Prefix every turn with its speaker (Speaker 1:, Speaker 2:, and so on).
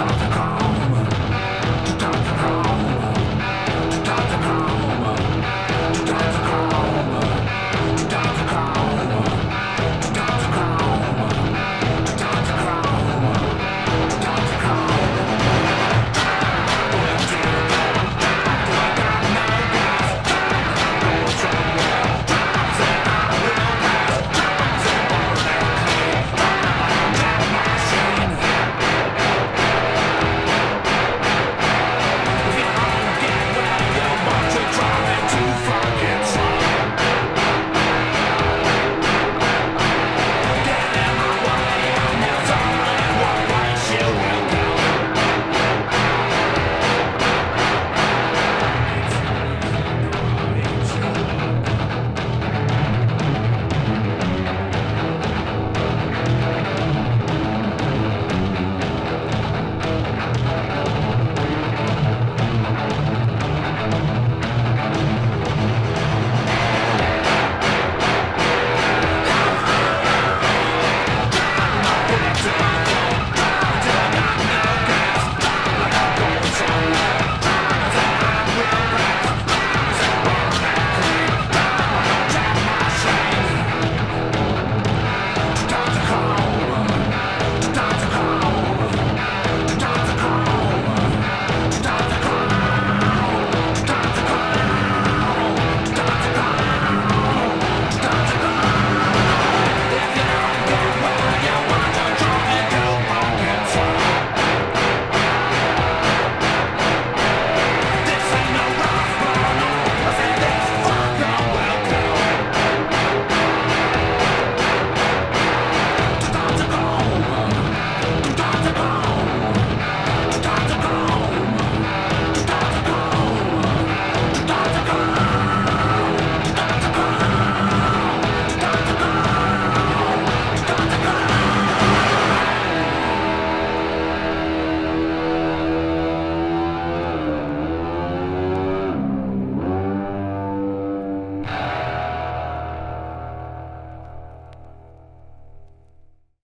Speaker 1: Something wrong.